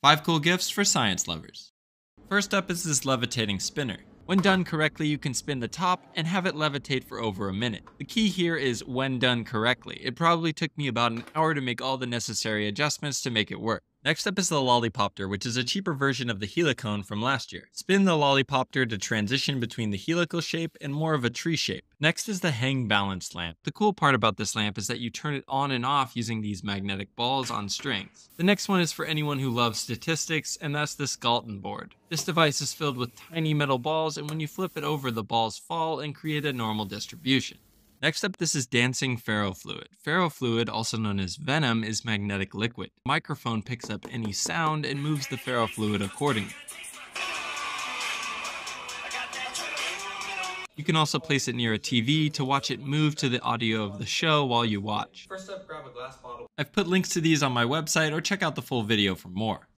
5 cool gifts for science lovers. First up is this levitating spinner. When done correctly, you can spin the top and have it levitate for over a minute. The key here is when done correctly. It probably took me about an hour to make all the necessary adjustments to make it work. Next up is the Lollipopter, which is a cheaper version of the Helicone from last year. Spin the Lollipopter to transition between the helical shape and more of a tree shape. Next is the Heng Balance Lamp. The cool part about this lamp is that you turn it on and off using these magnetic balls on strings. The next one is for anyone who loves statistics, and that's the Galton board. This device is filled with tiny metal balls, and when you flip it over, the balls fall and create a normal distribution. Next up, this is dancing ferrofluid. Ferrofluid, also known as venom, is magnetic liquid. The microphone picks up any sound and moves the ferrofluid accordingly. You can also place it near a TV to watch it move to the audio of the show while you watch. First up, grab a glass bottle. I've put links to these on my website or check out the full video for more.